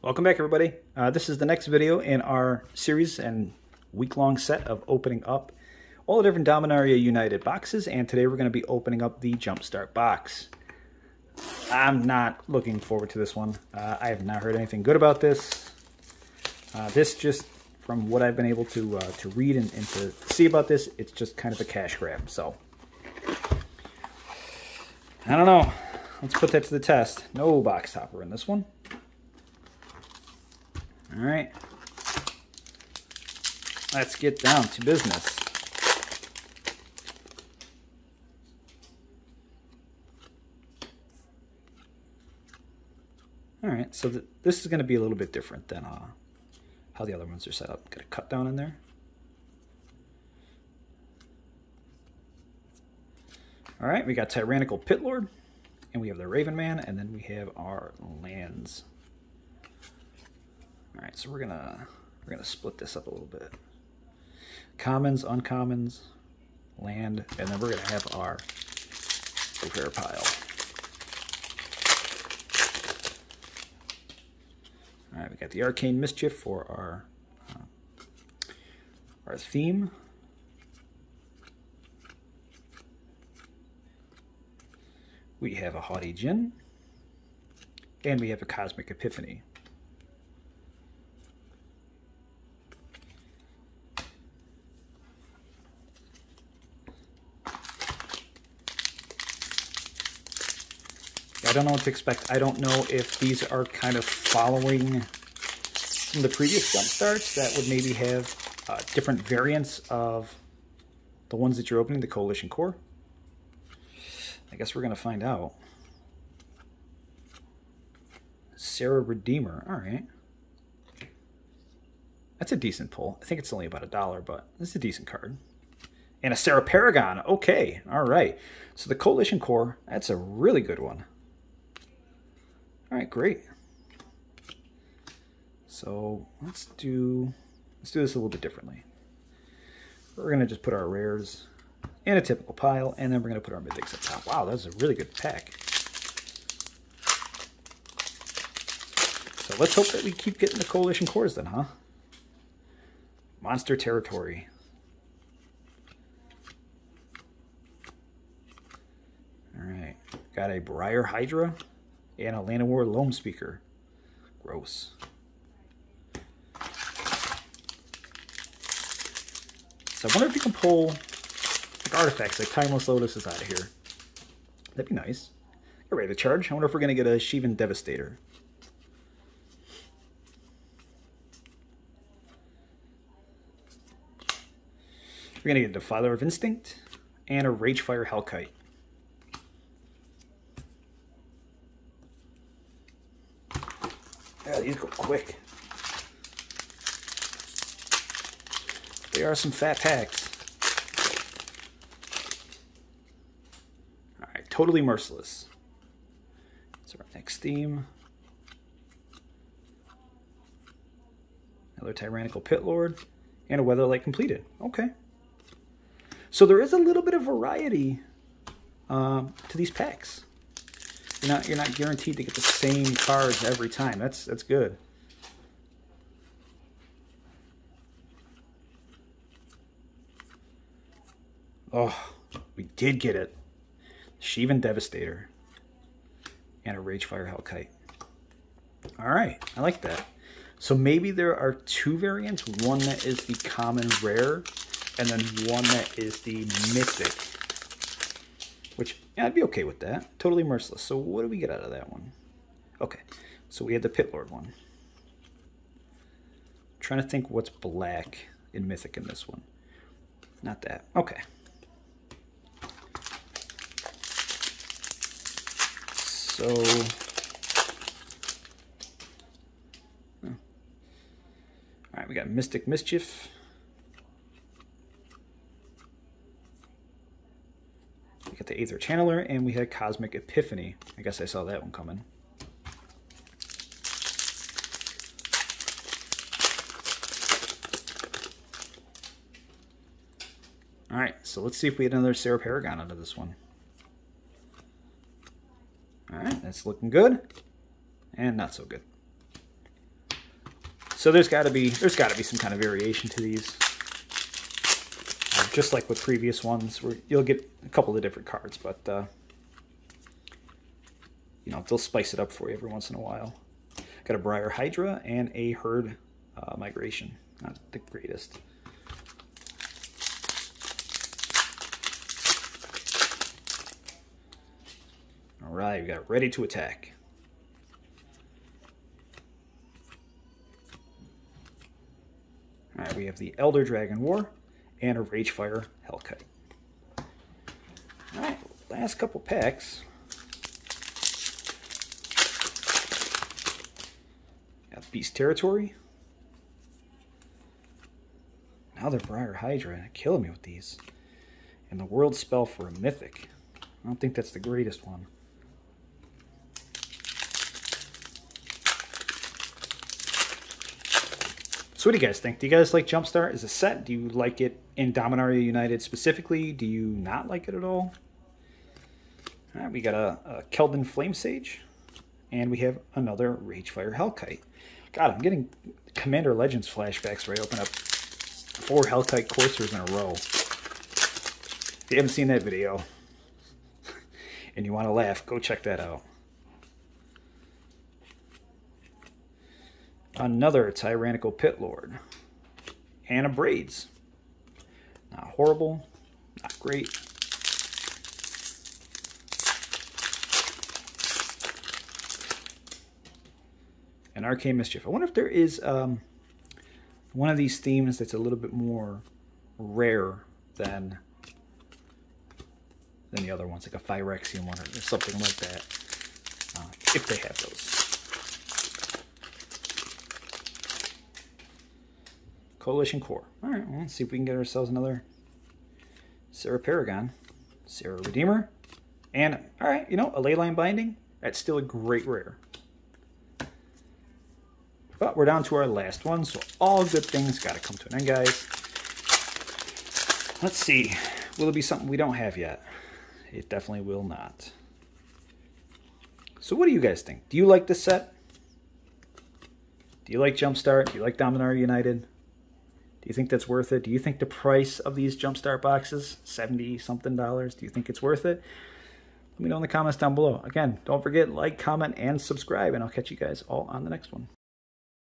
Welcome back everybody. Uh, this is the next video in our series and week-long set of opening up all the different Dominaria United boxes and today we're going to be opening up the Jumpstart box. I'm not looking forward to this one. Uh, I have not heard anything good about this. Uh, this just, from what I've been able to uh, to read and, and to see about this, it's just kind of a cash grab. So, I don't know. Let's put that to the test. No box topper in this one. All right. Let's get down to business. All right, so th this is going to be a little bit different than uh, how the other ones are set up. Got a cut down in there. All right, we got Tyrannical Pit Lord, and we have the Raven Man, and then we have our lands. All right, so we're gonna we're gonna split this up a little bit. Commons, uncommons, land, and then we're gonna have our repair pile. All right, we got the Arcane Mischief for our uh, our theme. We have a Haughty Djinn, and we have a Cosmic Epiphany. I don't know what to expect. I don't know if these are kind of following some of the previous jump starts that would maybe have uh, different variants of the ones that you're opening, the Coalition Core. I guess we're going to find out. Serra Redeemer. All right. That's a decent pull. I think it's only about a dollar, but it's a decent card. And a Serra Paragon. Okay. All right. So the Coalition Core, that's a really good one. All right, great. So let's do let's do this a little bit differently. We're gonna just put our rares in a typical pile, and then we're gonna put our mythics up top. Wow, that's a really good pack. So let's hope that we keep getting the coalition cores then, huh? Monster territory. All right, got a Briar Hydra and a Llanowar Loam Speaker. Gross. So I wonder if you can pull like artifacts like Timeless Lotuses out of here. That'd be nice. Get ready to charge. I wonder if we're going to get a Shivan Devastator. We're going to get a Defiler of Instinct and a Ragefire Hellkite. These go quick. They are some fat packs. Alright, totally merciless. So our next theme. Another Tyrannical Pit Lord. And a Weatherlight compleated. Okay. So there is a little bit of variety um, to these packs. You're not you're not guaranteed to get the same cards every time. That's that's good. Oh, we did get it. Shivan Devastator. And a Ragefire Hellkite. Alright, I like that. So maybe there are two variants. One that is the common rare, and then one that is the mythic. Which yeah, I'd be okay with that. Totally merciless. So what do we get out of that one? Okay, so we had the Pit Lord one. I'm trying to think what's black in Mythic in this one. Not that. Okay. So... Oh. Alright, we got Mystic Mischief. The Aether Channeler, and we had Cosmic Epiphany. I guess I saw that one coming. Alright, so let's see if we get another Serra Paragon out of this one. Alright, that's looking good. And not so good. So there's got to be there's got to be some kind of variation to these. Just like with previous ones, where you'll get a couple of different cards, but uh, you know they'll spice it up for you every once in a while. Got a Briar Hydra and a Herd uh, Migration. Not the greatest. All right, we got Ready to Attack. All right, we have the Elder Dragon War and a Ragefire Hellkite. All right, last couple packs. Got Beast Territory. Now they're Briar Hydra, killing me with these. And the World Spell for a Mythic. I don't think that's the greatest one. What do you guys think? Do you guys like Jumpstart as a set? Do you like it in Dominaria United specifically? Do you not like it at all? All right, we got a, a Keldon Flame Sage, and we have another Ragefire Hellkite. God, I'm getting Commander Legends flashbacks where I open up four Hellkite coursers in a row. If you haven't seen that video and you want to laugh, go check that out. Another Tyrannical Pit Lord. And a Braids. Not horrible, not great. An Arcane Mischief. I wonder if there is um, one of these themes that's a little bit more rare than than the other ones, like a Phyrexian one or something like that, uh, if they have those. Coalition Core. All right, well, let's see if we can get ourselves another Serra Paragon, Serra Redeemer, and, all right, you know, a Leyline Binding. That's still a great rare. But we're down to our last one, so all good things got to come to an end, guys. Let's see. Will it be something we don't have yet? It definitely will not. So what do you guys think? Do you like this set? Do you like Jumpstart? Do you like Dominaria United? You think that's worth it? Do you think the price of these Jumpstart boxes, 70 something dollars, do you think it's worth it? Let me know in the comments down below. Again, don't forget, like, comment, and subscribe, and I'll catch you guys all on the next one.